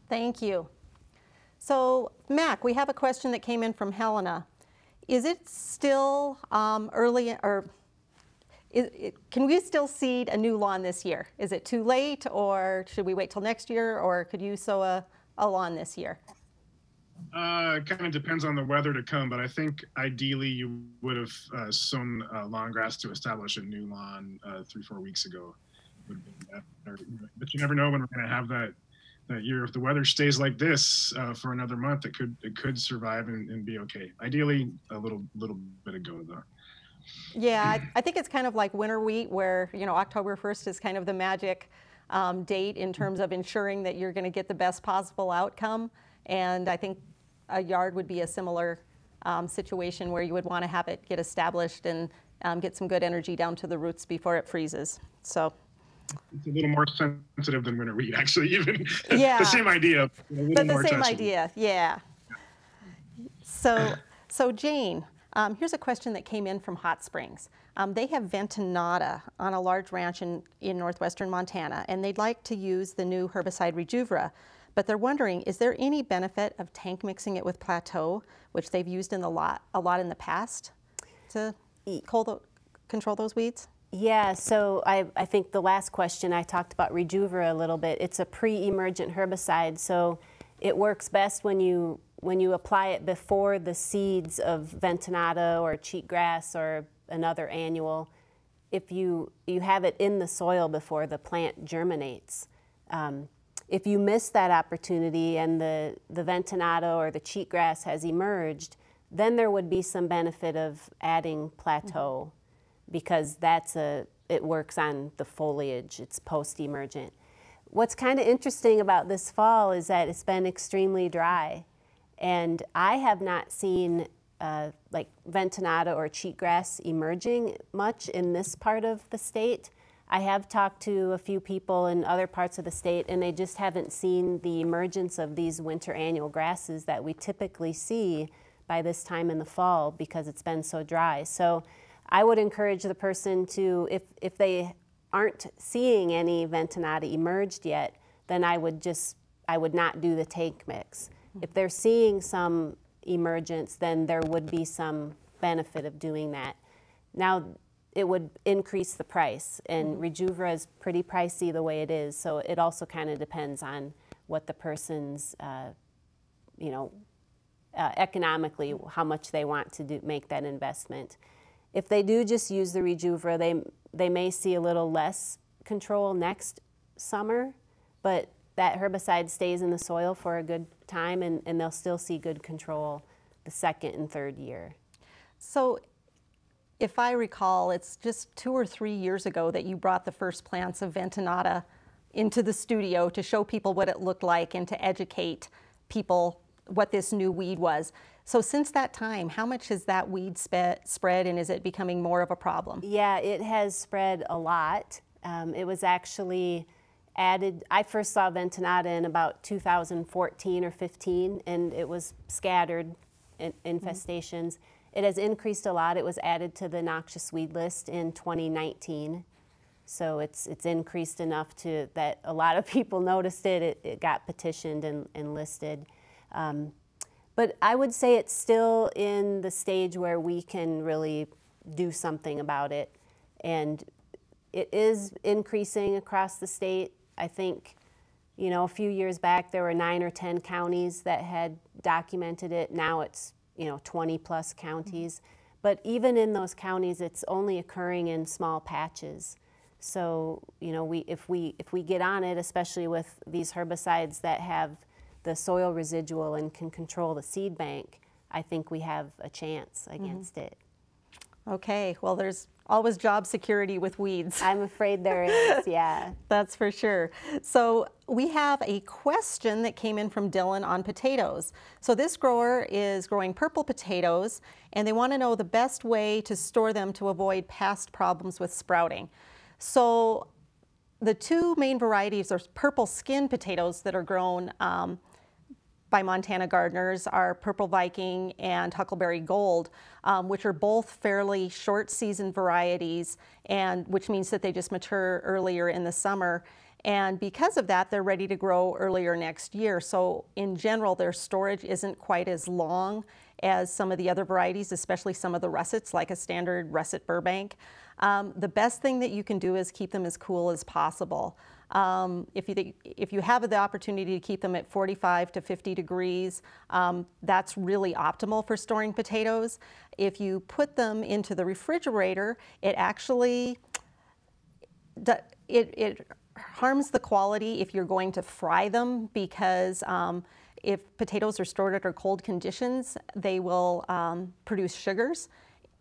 Speaker 4: Thank you. So, Mac, we have a question that came in from Helena. Is it still um, early, or it, can we still seed a new lawn this year? Is it too late, or should we wait till next year, or could you sow a, a lawn this year?
Speaker 8: Uh, it kind of depends on the weather to come, but I think ideally you would have uh, sown uh, lawn grass to establish a new lawn uh, three, four weeks ago. But you never know when we're going to have that that year. If the weather stays like this uh, for another month, it could it could survive and, and, be okay. Ideally, a little little bit ago though.
Speaker 4: Yeah, I, I, think it's kind of like winter wheat, where you know October 1st is kind of the magic um, date in terms of ensuring that you're going to get the best possible outcome. And I think a yard would be a similar um, situation where you would want to have it get established and um, get some good energy down to the roots before it freezes. So
Speaker 8: it's a little more sensitive than winter wheat, actually. Even
Speaker 4: yeah,
Speaker 8: the same idea,
Speaker 4: but the same idea, yeah. So, so Jane, um, here's a question that came in from Hot Springs. Um, they have Ventenata on a large ranch in, in northwestern Montana, and they'd like to use the new herbicide Rejuvra. But they're wondering, is there any benefit of tank mixing it with Plateau, which they've used in the lot a lot in the past, to control those weeds?
Speaker 7: Yeah, so I, I think the last question I talked about Rejuvra a little bit. It's a pre-emergent herbicide, so it works best when you when you apply it before the seeds of ventenata or cheatgrass or another annual. If you you have it in the soil before the plant germinates. Um, if you miss that opportunity and the, the ventenata or the cheatgrass has emerged, then there would be some benefit of adding plateau mm-hmm. because that's a it works on the foliage, it's post-emergent. What's kind of interesting about this fall is that it's been extremely dry. And I have not seen uh, like ventenata or cheatgrass emerging much in this part of the state. I have talked to a few people in other parts of the state, and they just haven't seen the emergence of these winter annual grasses that we typically see by this time in the fall because it's been so dry. So I would encourage the person to, if, if they aren't seeing any ventenata emerged yet, then I would just, I would not do the tank mix. If they're seeing some emergence, then there would be some benefit of doing that. Now, it would increase the price. And mm-hmm. Rejuvra is pretty pricey the way it is, so it also kind of depends on what the person's, uh, you know, uh, economically, how much they want to do, make that investment. If they do just use the Rejuvra, they, they may see a little less control next summer, but that herbicide stays in the soil for a good time and, and they'll still see good control the second and third year.
Speaker 4: So if I recall, it's just two or three years ago that you brought the first plants of Ventenata into the studio to show people what it looked like and to educate people what this new weed was. So since that time, how much has that weed spe- spread and is it becoming more of a problem?
Speaker 7: Yeah, it has spread a lot. Um, it was actually added, I first saw Ventenata in about 2014 or 15 and it was scattered in, infestations. Mm-hmm it has increased a lot. It was added to the noxious weed list in 2019. So it's, it's increased enough to that a lot of people noticed it. It, it got petitioned and, and listed. Um, but I would say it's still in the stage where we can really do something about it. And it is increasing across the state. I think, you know, a few years back there were nine or 10 counties that had documented it. Now it's you know, 20 plus counties. But even in those counties, it's only occurring in small patches. So, you know, we, if, we, if we get on it, especially with these herbicides that have the soil residual and can control the seed bank, I think we have a chance mm-hmm. against mm-hmm. it.
Speaker 4: Okay, well, there's always job security with weeds.
Speaker 7: I'm afraid there is, yeah.
Speaker 4: That's for sure. So we have a question that came in from Dillon on potatoes. So this grower is growing purple potatoes and they want to know the best way to store them to avoid past problems with sprouting. So the two main varieties are purple skin potatoes that are grown um, by Montana gardeners are Purple Viking and Huckleberry Gold, um, which are both fairly short season varieties, and which means that they just mature earlier in the summer. And because of that, they're ready to grow earlier next year. So in general, their storage isn't quite as long as some of the other varieties, especially some of the russets, like a standard russet Burbank. Um, the best thing that you can do is keep them as cool as possible. Um, if, you, if you have the opportunity to keep them at 45 to 50 degrees, um, that's really optimal for storing potatoes. If you put them into the refrigerator, it actually, it, it harms the quality if you're going to fry them because um, if potatoes are stored under cold conditions, they will um, produce sugars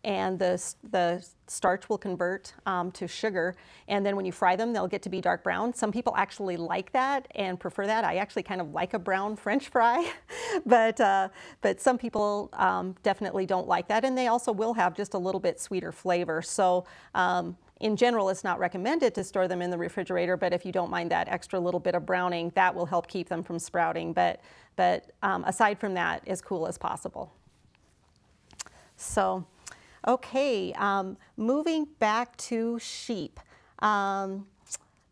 Speaker 4: and the, the starch will convert um, to sugar. And then when you fry them, they'll get to be dark brown. Some people actually like that and prefer that. I actually kind of like a brown French fry, but, uh, but some people um, definitely don't like that. And they also will have just a little bit sweeter flavor. So um, in general, it's not recommended to store them in the refrigerator, but if you don't mind that extra little bit of browning, that will help keep them from sprouting. But, but um, aside from that, as cool as possible. So Okay, um, moving back to sheep. Um,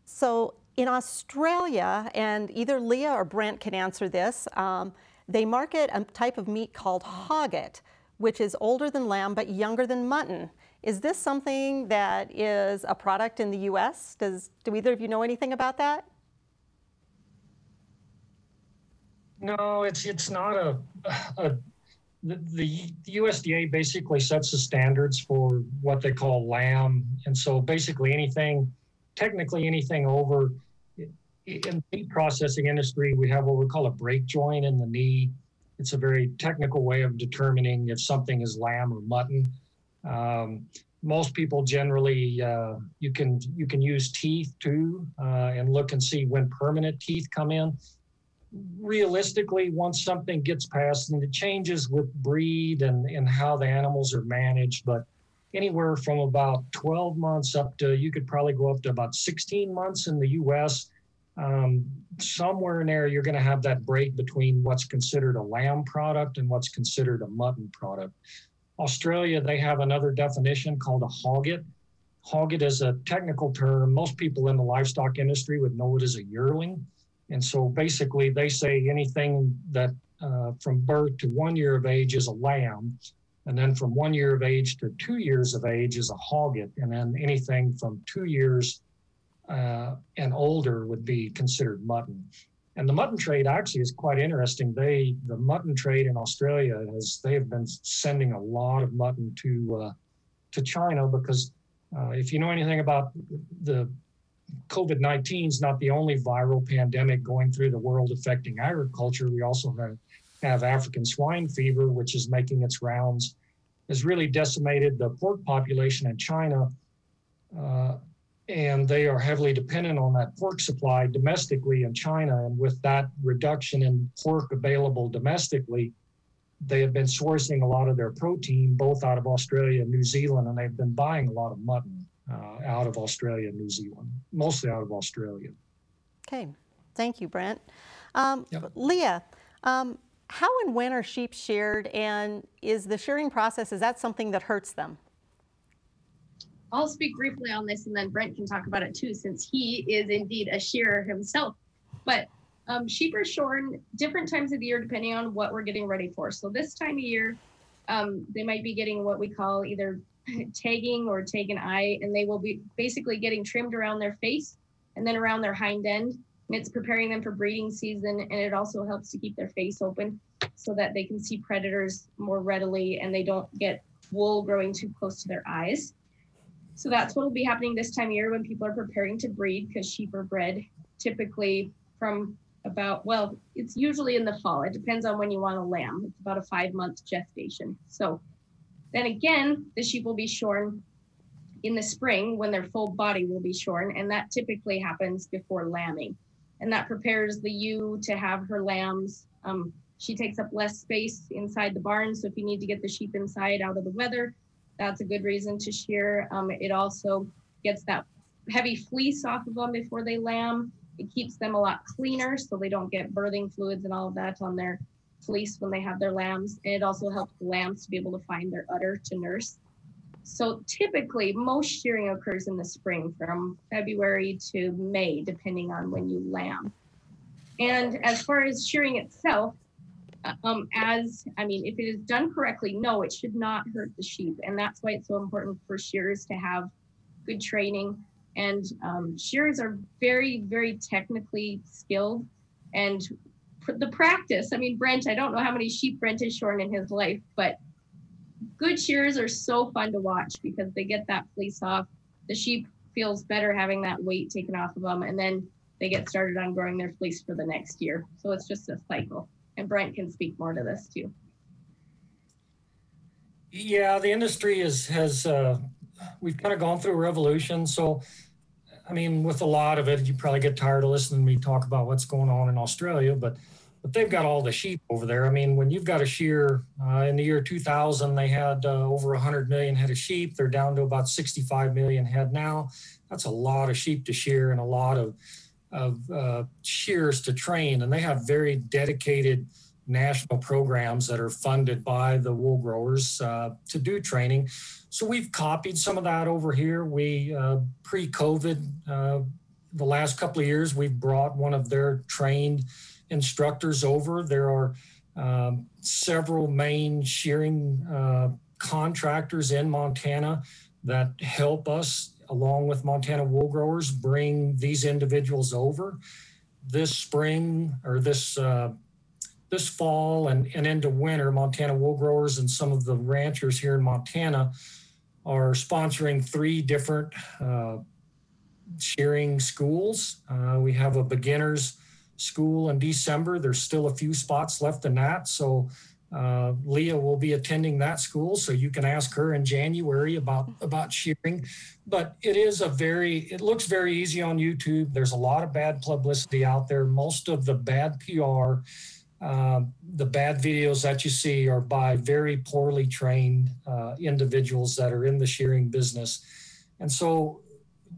Speaker 4: so in Australia, and either Leah or Brent can answer this, um, they market a type of meat called hogget, which is older than lamb but younger than mutton. Is this something that is a product in the U.S.? Does do either of you know anything about that?
Speaker 6: No, it's it's not a, a the, the, USDA basically sets the standards for what they call lamb. And so basically anything, technically anything over in the meat processing industry, we have what we call a break joint in the knee. It's a very technical way of determining if something is lamb or mutton. Um, most people generally uh, you can you can use teeth too uh, and look and see when permanent teeth come in realistically, once something gets past, and it changes with breed and, and how the animals are managed, but anywhere from about 12 months up to, you could probably go up to about 16 months in the US. Um, somewhere in there, you're going to have that break between what's considered a lamb product and what's considered a mutton product. Australia, they have another definition called a hogget. Hogget is a technical term. Most people in the livestock industry would know it as a yearling. And so basically, they say anything that uh, from birth to one year of age is a lamb, and then from one year of age to two years of age is a hogget, and then anything from two years uh, and older would be considered mutton. And the mutton trade actually is quite interesting. They, the mutton trade in Australia, has they have been sending a lot of mutton to uh, to China because uh, if you know anything about the COVID 19 is not the only viral pandemic going through the world affecting agriculture. We also have, have African swine fever, which is making its rounds, has really decimated the pork population in China. Uh, and they are heavily dependent on that pork supply domestically in China. And with that reduction in pork available domestically, they have been sourcing a lot of their protein both out of Australia and New Zealand, and they've been buying a lot of mutton uh, out of Australia and New Zealand, mostly out of Australia.
Speaker 4: Okay, thank you, Brent. Um, yep. Leah, um, how and when are sheep sheared, and is the shearing process is that something that hurts them?
Speaker 5: I'll speak briefly on this, and then Brent can talk about it too, since he is indeed a shearer himself. But um, sheep are shorn different times of the year depending on what we're getting ready for. So this time of year, um, they might be getting what we call either tagging or tag an eye, and they will be basically getting trimmed around their face and then around their hind end. And it's preparing them for breeding season, and it also helps to keep their face open so that they can see predators more readily and they don't get wool growing too close to their eyes. So that's what will be happening this time of year when people are preparing to breed because sheep are bred typically from about, well, it's usually in the fall. It depends on when you want a lamb. It's about a five month gestation. So then again, the sheep will be shorn in the spring when their full body will be shorn, and that typically happens before lambing. And that prepares the ewe to have her lambs. Um, she takes up less space inside the barn, so if you need to get the sheep inside out of the weather, that's a good reason to shear. Um, it also gets that heavy fleece off of them before they lamb. It keeps them a lot cleaner so they don't get birthing fluids and all of that on their fleece when they have their lambs. And it also helps lambs to be able to find their udder to nurse. So typically, most shearing occurs in the spring from February to May, depending on when you lamb. And as far as shearing itself, uh, um, as I mean, if it is done correctly, no, it should not hurt the sheep. And that's why it's so important for shearers to have good training. And um, shearers are very, very technically skilled. And the practice, I mean, Brent, I don't know how many sheep Brent has shorn in his life, but good shears are so fun to watch because they get that fleece off. The sheep feels better having that weight taken off of them, and then they get started on growing their fleece for the next year. So it's just a cycle. And Brent can speak more to this too.
Speaker 6: Yeah, the industry is has uh, we've kind of gone through a revolution. So, I mean, with a lot of it, you probably get tired of listening to me talk about what's going on in Australia, but but they've got all the sheep over there. I mean, when you've got a shear uh, in the year 2000, they had uh, over 100 million head of sheep. They're down to about 65 million head now. That's a lot of sheep to shear and a lot of, of uh, shears to train. And they have very dedicated national programs that are funded by the wool growers uh, to do training. So we've copied some of that over here. We, uh, pre COVID, uh, the last couple of years, we've brought one of their trained instructors over. There are um, several main shearing uh, contractors in Montana that help us, along with Montana wool growers, bring these individuals over. This spring or this uh, this fall and, and into winter, Montana wool growers and some of the ranchers here in Montana are sponsoring three different uh, shearing schools. Uh, we have a beginners school in December. There's still a few spots left in that. So uh, Leah will be attending that school, so you can ask her in January about about shearing. But it is a very, it looks very easy on YouTube. There's a lot of bad publicity out there. Most of the bad PR, uh, the bad videos that you see are by very poorly trained uh, individuals that are in the shearing business. And so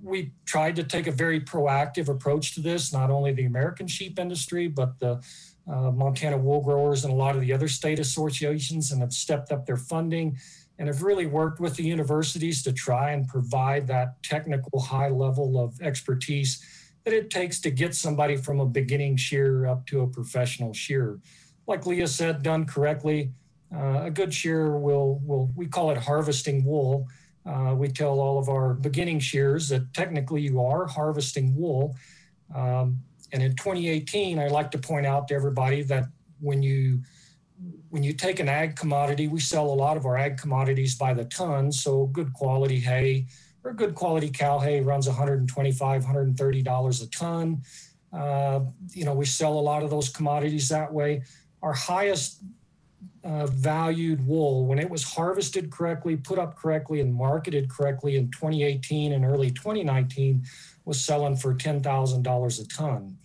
Speaker 6: we tried to take a very proactive approach to this, not only the American sheep industry, but the uh, Montana wool growers and a lot of the other state associations and have stepped up their funding and have really worked with the universities to try and provide that technical high level of expertise that it takes to get somebody from a beginning shearer up to a professional shearer. Like Leah said, done correctly, uh, a good shearer will, will, we call it harvesting wool, uh, we tell all of our beginning shears that technically you are harvesting wool. Um, and in 2018, I like to point out to everybody that when you when you take an ag commodity, we sell a lot of our ag commodities by the ton. So good quality hay or good quality cow hay runs 125, 130 dollars a ton. Uh, you know, we sell a lot of those commodities that way. Our highest uh, valued wool when it was harvested correctly, put up correctly, and marketed correctly in 2018 and early 2019 was selling for $10,000 a ton.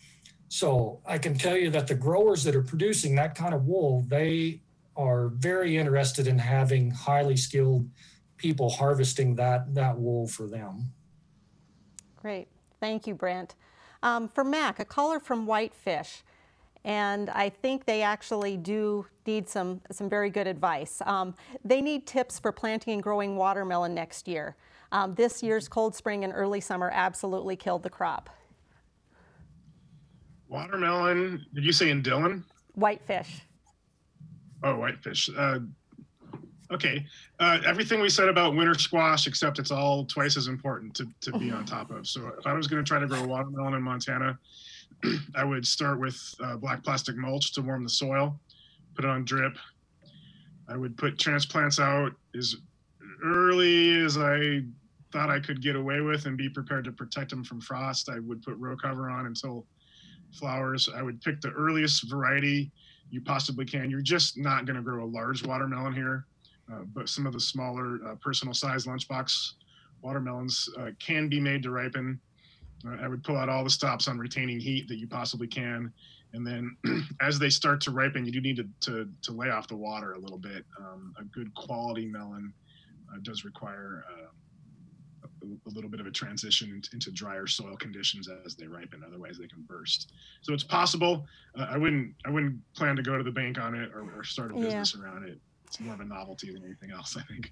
Speaker 6: So I can tell you that the growers that are producing that kind of wool, they are very interested in having highly skilled people harvesting that, that wool for them.
Speaker 4: Great. Thank you, Brent. Um, for Mac, a caller from Whitefish and I think they actually do need some, some very good advice. Um, they need tips for planting and growing watermelon next year. Um, this year's cold spring and early summer absolutely killed the crop.
Speaker 8: Watermelon, did you say in Dillon?
Speaker 4: Whitefish.
Speaker 8: Oh, whitefish. Uh, okay. Uh, everything we said about winter squash, except it's all twice as important to, to be on top of. So if I was going to try to grow watermelon in Montana, I would start with uh, black plastic mulch to warm the soil, put it on drip. I would put transplants out as early as I thought I could get away with and be prepared to protect them from frost. I would put row cover on until flowers. I would pick the earliest variety you possibly can. You're just not going to grow a large watermelon here, uh, but some of the smaller uh, personal size lunchbox watermelons uh, can be made to ripen I would pull out all the stops on retaining heat that you possibly can. And then as they start to ripen, you do need to, to, to lay off the water a little bit. Um, a good quality melon uh, does require uh, a, a, little bit of a transition into, drier soil conditions as they ripen. Otherwise, they can burst. So it's possible. Uh, I wouldn't I wouldn't plan to go to the bank on it or, or start a business yeah. around it. It's more of a novelty than anything else, I think.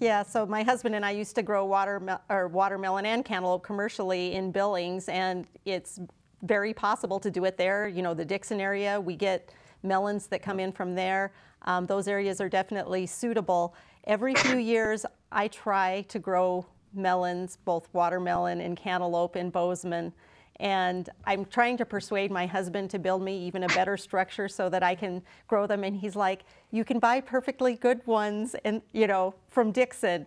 Speaker 4: Yeah, so my husband and I used to grow water or watermelon and cantaloupe commercially in Billings, and it's very possible to do it there. You know, the Dixon area, we get melons that come in from there. Um, those areas are definitely suitable. Every few years, I try to grow melons, both watermelon and cantaloupe in Bozeman. And I'm trying to persuade my husband to build me even a better structure so that I can grow them. And he's like, you can buy perfectly good ones and, you know, from Dixon.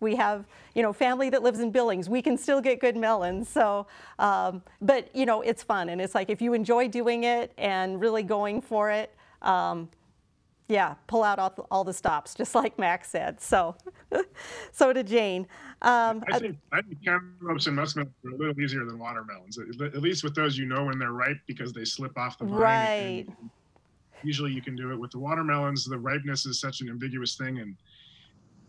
Speaker 4: We have, you know, family that lives in Billings. We can still get good melons. So, um, but, you know, it's fun. And it's like if you enjoy doing it and really going for it, um, yeah, pull out all the, all the, stops, just like Max said. So, so did Jane.
Speaker 8: Um, I think, I think cantaloupes and muskmelons are a little easier than watermelons. At least with those, you know when they're ripe because they slip off the vine.
Speaker 4: Right.
Speaker 8: usually you can do it with the watermelons. The ripeness is such an ambiguous thing, and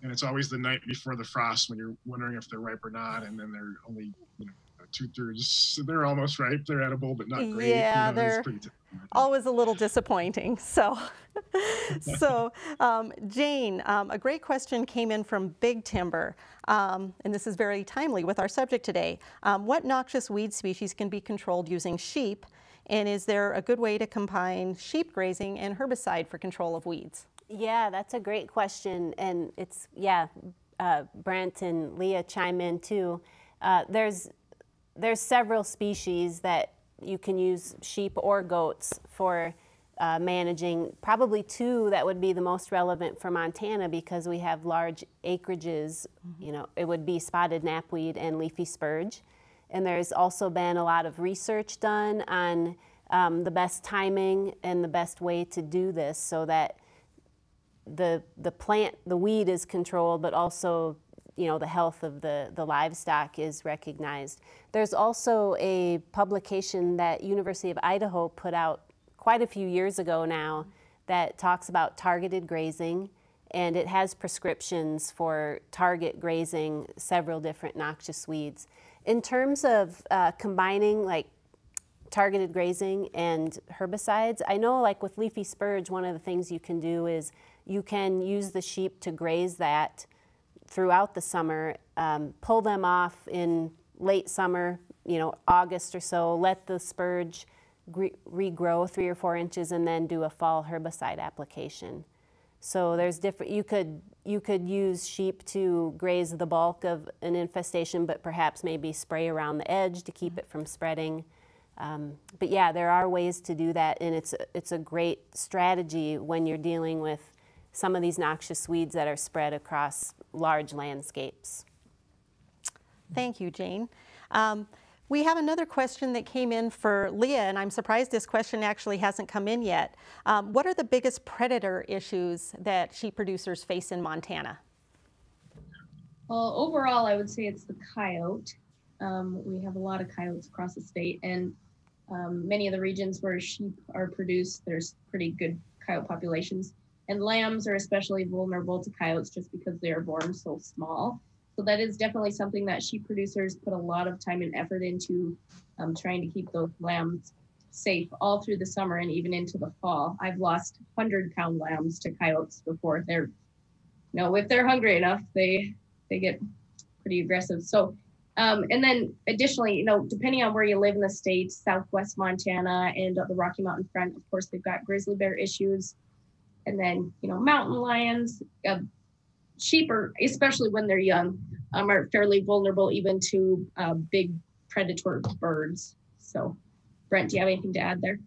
Speaker 8: and it's always the night before the frost when you're wondering if they're ripe or not, and then they're only you know two thirds. They're almost ripe. They're edible, but not great.
Speaker 4: Yeah, you know, they're always a little disappointing. So, so um, Jane, um, a great question came in from Big Timber, um, and this is very timely with our subject today. Um, what noxious weed species can be controlled using sheep? And is there a good way to combine sheep grazing and herbicide for control of weeds?
Speaker 7: Yeah, that's a great question. And it's, yeah, uh, Brent and Leah chime in too. Uh, there's, there's several species that you can use sheep or goats for uh, managing. Probably two that would be the most relevant for Montana because we have large acreages. Mm-hmm. You know, it would be spotted knapweed and leafy spurge. And there's also been a lot of research done on um, the best timing and the best way to do this so that the the plant, the weed is controlled, but also you know the health of the the livestock is recognized. There's also a publication that University of Idaho put out quite a few years ago now that talks about targeted grazing and it has prescriptions for target grazing several different noxious weeds. In terms of uh, combining like targeted grazing and herbicides, I know like with leafy spurge, one of the things you can do is you can use the sheep to graze that throughout the summer, um, pull them off in late summer, you know, August or so, let the spurge regrow three or four inches and then do a fall herbicide application. So there's different, you could, you could use sheep to graze the bulk of an infestation, but perhaps maybe spray around the edge to keep it from spreading. Um, but yeah, there are ways to do that, and it's, it's a great strategy when you're dealing with some of these noxious weeds that are spread across large landscapes.
Speaker 4: Thank you, Jane. Um, we have another question that came in for Leah, and I'm surprised this question actually hasn't come in yet. Um, what are the biggest predator issues that sheep producers face in Montana?
Speaker 5: Well, overall, I would say it's the coyote. Um, we have a lot of coyotes across the state, and um, many of the regions where sheep are produced, there's pretty good coyote populations. And lambs are especially vulnerable to coyotes just because they are born so small. So that is definitely something that sheep producers put a lot of time and effort into um, trying to keep those lambs safe all through the summer and even into the fall. I've lost 100 pound lambs to coyotes before. They're, you know, if they're hungry enough, they they get pretty aggressive. So, um, and then additionally, you know, depending on where you live in the state, Southwest Montana and the Rocky Mountain front, of course, they've got grizzly bear issues and then you know mountain lions uh, sheep are especially when they're young um, are fairly vulnerable even to uh, big predator birds. So brent do you have anything to add there?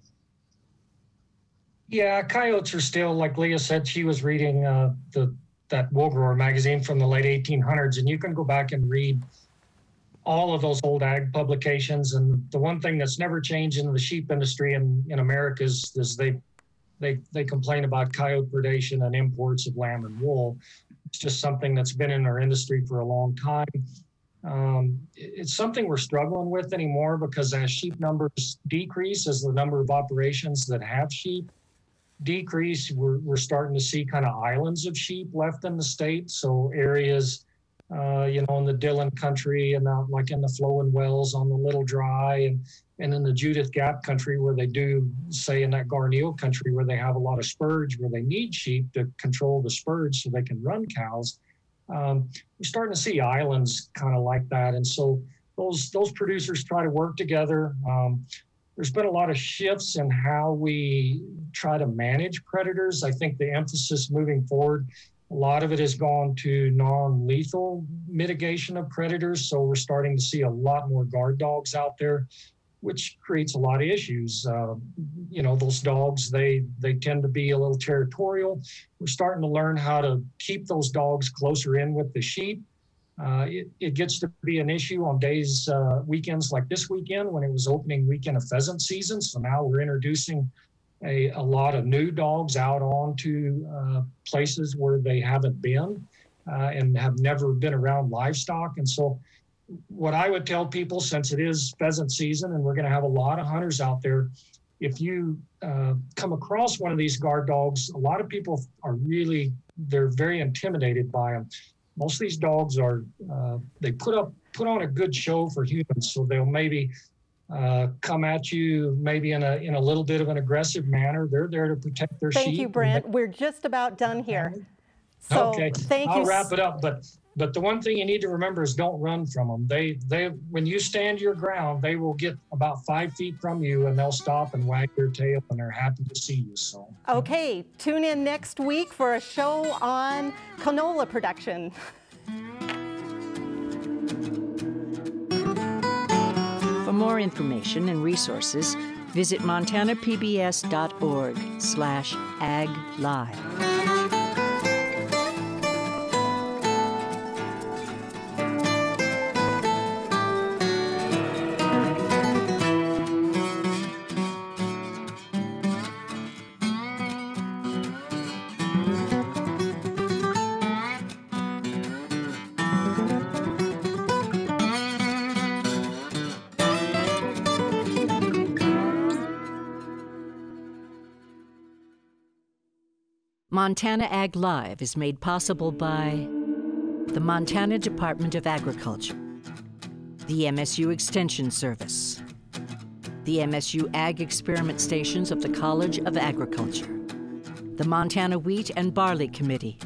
Speaker 6: Yeah coyotes are still like leah said she was reading uh, the that wool grower magazine from the late 1800s and you can go back and read all of those old ag publications and the one thing that's never changed in the sheep industry in, in america is, is they they, they complain about coyote predation and imports of lamb and wool. It's just something that's been in our industry for a long time. Um, it's something we're struggling with anymore because as sheep numbers decrease, as the number of operations that have sheep decrease, we're, we're starting to see kind of islands of sheep left in the state. So areas uh, you know, in the Dillon country and out like in the flowing wells on the Little Dry and, and in the Judith Gap country where they do, say in that Garneill country where they have a lot of spurge where they need sheep to control the spurge so they can run cows. Um, we're starting to see islands kind of like that. And so those, those producers try to work together. Um, there's been a lot of shifts in how we try to manage predators. I think the emphasis moving forward a lot of it has gone to non lethal mitigation of predators. So we're starting to see a lot more guard dogs out there, which creates a lot of issues. Uh, you know, those dogs, they, they tend to be a little territorial. We're starting to learn how to keep those dogs closer in with the sheep. Uh, it, it gets to be an issue on days, uh, weekends like this weekend when it was opening weekend of pheasant season. So now we're introducing a, a lot of new dogs out onto uh, places where they haven't been uh, and have never been around livestock. And so, what I would tell people, since it is pheasant season and we're going to have a lot of hunters out there, if you uh, come across one of these guard dogs, a lot of people are really they're very intimidated by them. Most of these dogs are uh, they put up put on a good show for humans, so they'll maybe uh, come at you maybe in a in a little bit of an aggressive manner. They're there to protect their
Speaker 4: thank
Speaker 6: sheep.
Speaker 4: Thank you, Brent. We're just about done here.
Speaker 6: So okay, thank I'll you. wrap it up. But but the one thing you need to remember is don't run from them. They they when you stand your ground, they will get about five feet from you and they'll stop and wag their tail and they're happy to see you. So
Speaker 4: okay, tune in next week for a show on canola production.
Speaker 3: For more information and resources, visit montanapbs.org slash aglive. Montana Ag Live is made possible by the Montana Department of Agriculture, the MSU Extension Service, the MSU Ag Experiment Stations of the College of Agriculture, the Montana Wheat and Barley Committee,